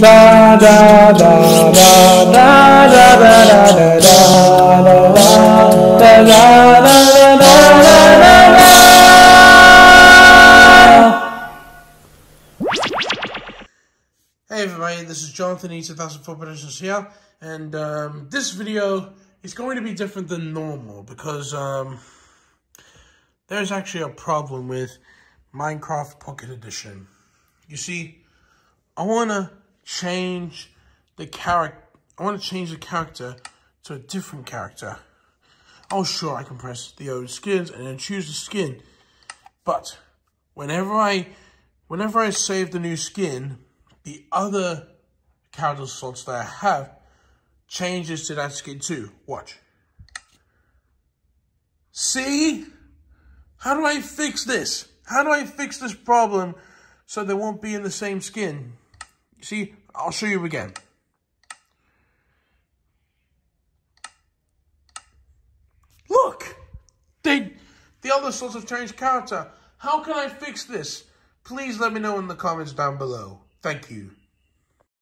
Da da da da da da da da da da da Hey everybody, this is Jonathan E. 2004 Productions here, and um, this video is going to be different than normal because um, there's actually a problem with Minecraft Pocket Edition. You see, I want to change the character. I want to change the character to a different character. Oh, sure, I can press the old skins and then choose the skin, but whenever I, whenever I save the new skin, the other character slots that I have changes to that skin too. Watch. See? How do I fix this? How do I fix this problem so they won't be in the same skin? See, I'll show you again. Look! They, the other slots have changed character. How can I fix this? Please let me know in the comments down below. Thank you.